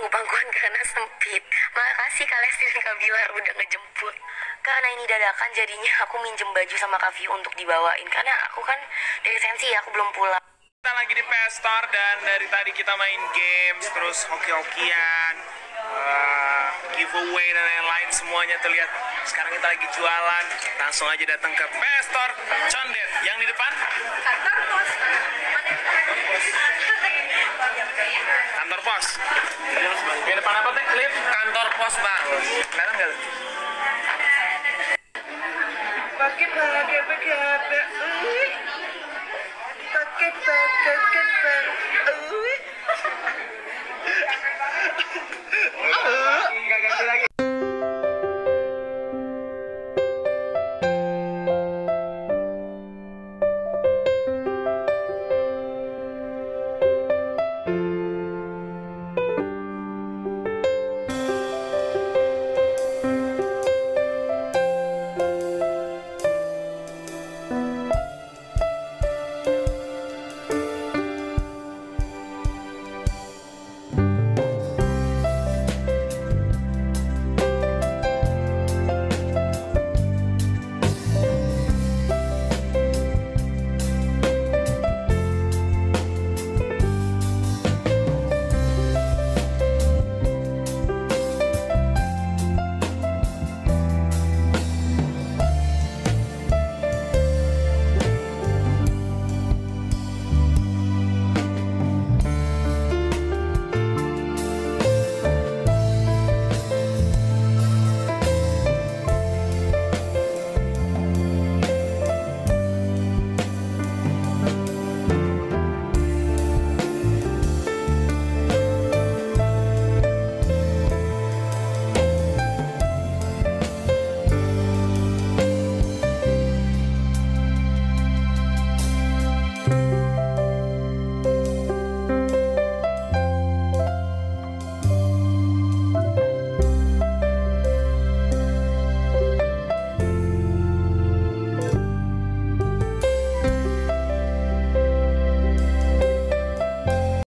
bangku-bangkuan karena sempit. Makasih Kak Lesti dan Kak Bilar udah ngejemput. Karena ini dadakan jadinya aku minjem baju sama Kak View untuk dibawain. Karena aku kan dari sensi aku belum pulang. Kita lagi di PS Store dan dari tadi kita main games, terus hoki-hokian, uh, giveaway dan lain-lain semuanya terlihat. Sekarang kita lagi jualan, langsung aja datang ke PS Store Condet yang di depan kantor pos pos. Di depan apa teh? Lift kantor pos bang. Kelihatan nggak? pakai pakai pakai pakai pakai pakai pakai